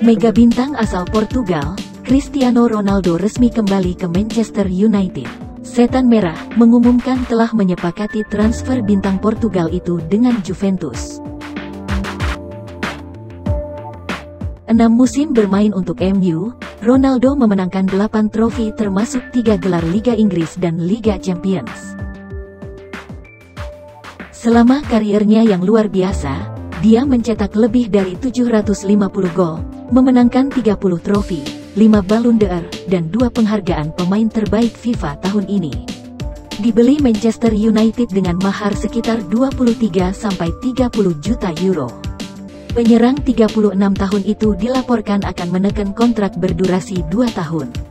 Mega bintang asal Portugal, Cristiano Ronaldo resmi kembali ke Manchester United. Setan Merah mengumumkan telah menyepakati transfer bintang Portugal itu dengan Juventus. Enam musim bermain untuk MU, Ronaldo memenangkan 8 trofi termasuk tiga gelar Liga Inggris dan Liga Champions. Selama kariernya yang luar biasa, dia mencetak lebih dari 750 gol, memenangkan 30 trofi, 5 Ballon d'Or, dan dua penghargaan pemain terbaik FIFA tahun ini. Dibeli Manchester United dengan mahar sekitar 23-30 juta euro. Penyerang 36 tahun itu dilaporkan akan menekan kontrak berdurasi 2 tahun.